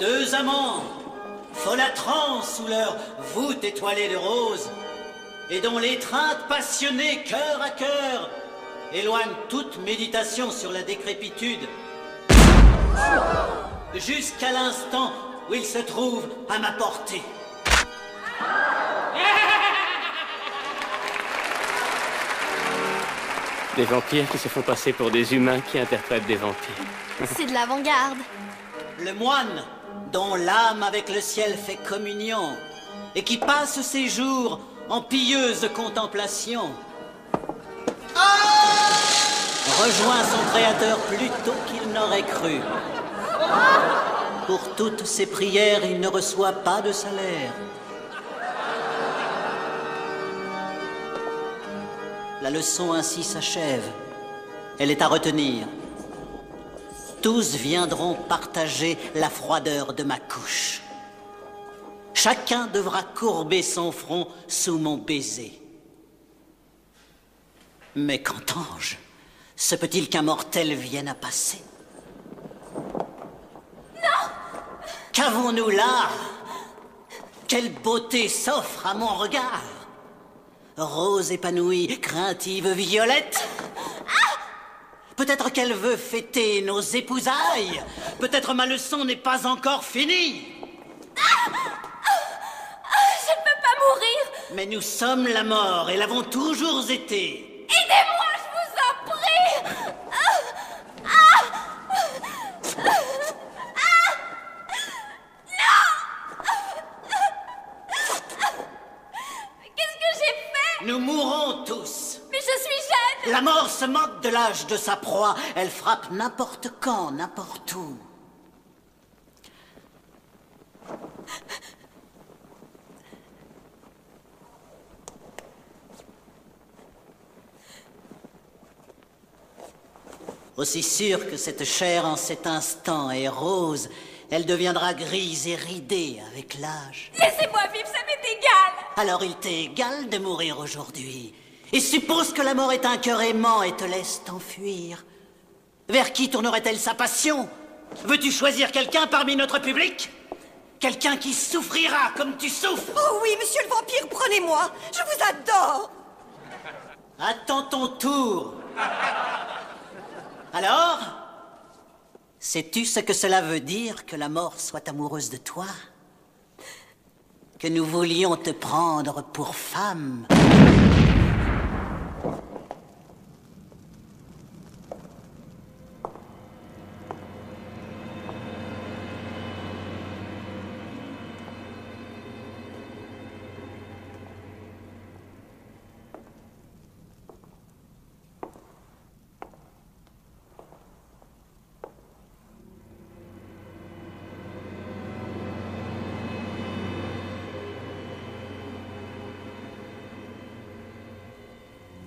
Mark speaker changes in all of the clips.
Speaker 1: Deux amants, folâtrant sous leur voûte étoilée de roses, et dont l'étreinte passionnée, cœur à cœur, éloigne toute méditation sur la décrépitude, jusqu'à l'instant où ils se trouvent à ma portée.
Speaker 2: Des vampires qui se font passer pour des humains qui interprètent des vampires.
Speaker 3: C'est de l'avant-garde.
Speaker 1: Le moine, dont l'âme avec le ciel fait communion, et qui passe ses jours en pieuse contemplation, rejoint son créateur plus tôt qu'il n'aurait cru. Pour toutes ses prières, il ne reçoit pas de salaire. La leçon ainsi s'achève. Elle est à retenir. Tous viendront partager la froideur de ma couche. Chacun devra courber son front sous mon baiser. Mais qu'entends-je Se peut-il qu'un mortel vienne à passer?
Speaker 3: Non
Speaker 1: Qu'avons-nous là? Quelle beauté s'offre à mon regard? Rose épanouie, craintive, violette Peut-être qu'elle veut fêter nos épousailles. Peut-être ma leçon n'est pas encore finie.
Speaker 3: Je ne peux pas mourir.
Speaker 1: Mais nous sommes la mort et l'avons toujours été.
Speaker 3: Aidez-moi, je vous en prie. Qu'est-ce que j'ai fait?
Speaker 1: Nous mourrons tous
Speaker 3: Mais je suis jeune
Speaker 1: La mort se moque de l'âge de sa proie. Elle frappe n'importe quand, n'importe où. Aussi sûr que cette chair en cet instant est rose, elle deviendra grise et ridée avec l'âge.
Speaker 3: Laissez-moi vivre, ça m'est égal
Speaker 1: Alors il t'est égal de mourir aujourd'hui. Et suppose que la mort est un cœur aimant et te laisse t'enfuir. Vers qui tournerait-elle sa passion? Veux-tu choisir quelqu'un parmi notre public? Quelqu'un qui souffrira comme tu souffres.
Speaker 4: Oh oui, monsieur le vampire, prenez-moi. Je vous adore.
Speaker 1: Attends ton tour. Alors Sais-tu ce que cela veut dire que la mort soit amoureuse de toi? Que nous voulions te prendre pour femme?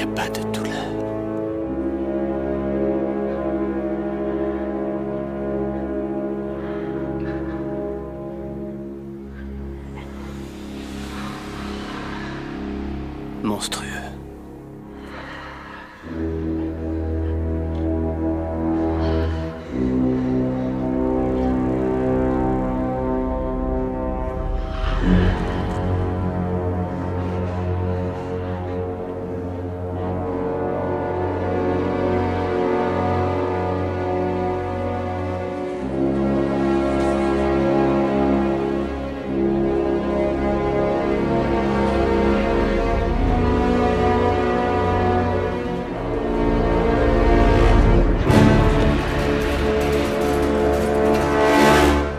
Speaker 2: n'y a pas de douleur. Monstrueux.